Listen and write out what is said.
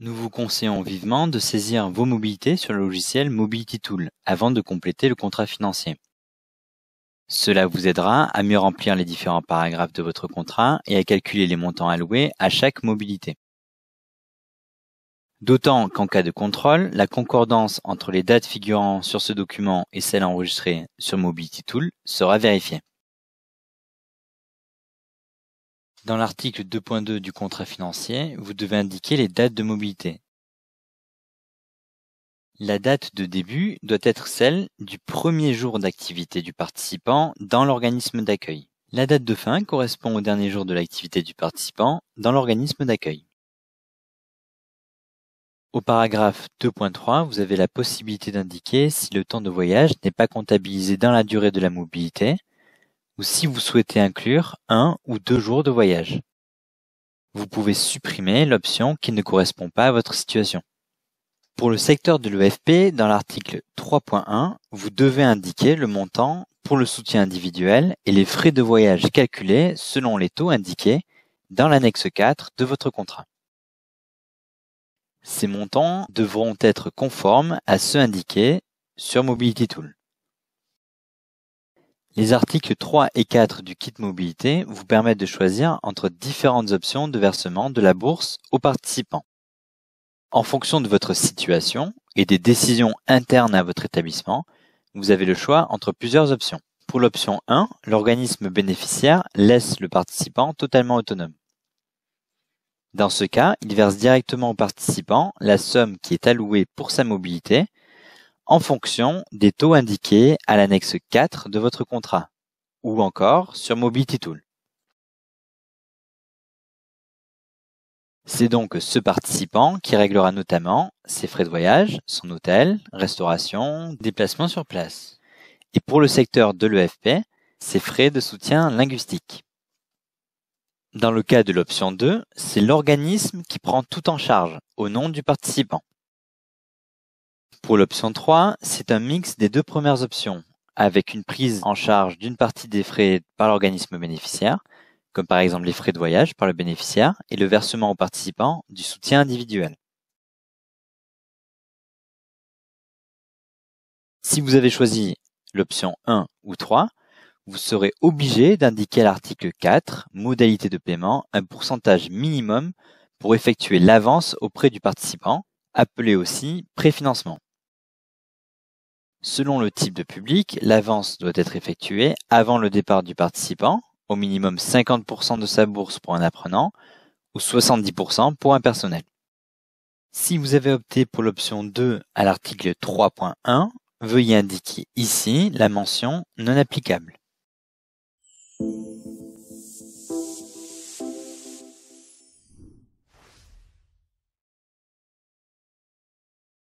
Nous vous conseillons vivement de saisir vos mobilités sur le logiciel Mobility Tool avant de compléter le contrat financier. Cela vous aidera à mieux remplir les différents paragraphes de votre contrat et à calculer les montants alloués à chaque mobilité. D'autant qu'en cas de contrôle, la concordance entre les dates figurant sur ce document et celles enregistrées sur Mobility Tool sera vérifiée. Dans l'article 2.2 du contrat financier, vous devez indiquer les dates de mobilité. La date de début doit être celle du premier jour d'activité du participant dans l'organisme d'accueil. La date de fin correspond au dernier jour de l'activité du participant dans l'organisme d'accueil. Au paragraphe 2.3, vous avez la possibilité d'indiquer si le temps de voyage n'est pas comptabilisé dans la durée de la mobilité, ou si vous souhaitez inclure un ou deux jours de voyage. Vous pouvez supprimer l'option qui ne correspond pas à votre situation. Pour le secteur de l'EFP, dans l'article 3.1, vous devez indiquer le montant pour le soutien individuel et les frais de voyage calculés selon les taux indiqués dans l'annexe 4 de votre contrat. Ces montants devront être conformes à ceux indiqués sur Mobility Tool. Les articles 3 et 4 du kit mobilité vous permettent de choisir entre différentes options de versement de la bourse aux participants. En fonction de votre situation et des décisions internes à votre établissement, vous avez le choix entre plusieurs options. Pour l'option 1, l'organisme bénéficiaire laisse le participant totalement autonome. Dans ce cas, il verse directement au participant la somme qui est allouée pour sa mobilité en fonction des taux indiqués à l'annexe 4 de votre contrat, ou encore sur Mobility Tool. C'est donc ce participant qui réglera notamment ses frais de voyage, son hôtel, restauration, déplacement sur place. Et pour le secteur de l'EFP, ses frais de soutien linguistique. Dans le cas de l'option 2, c'est l'organisme qui prend tout en charge au nom du participant. Pour l'option 3, c'est un mix des deux premières options, avec une prise en charge d'une partie des frais par l'organisme bénéficiaire, comme par exemple les frais de voyage par le bénéficiaire et le versement aux participants du soutien individuel. Si vous avez choisi l'option 1 ou 3, vous serez obligé d'indiquer à l'article 4, modalité de paiement, un pourcentage minimum pour effectuer l'avance auprès du participant, appelé aussi préfinancement. Selon le type de public, l'avance doit être effectuée avant le départ du participant, au minimum 50% de sa bourse pour un apprenant ou 70% pour un personnel. Si vous avez opté pour l'option 2 à l'article 3.1, veuillez indiquer ici la mention non applicable.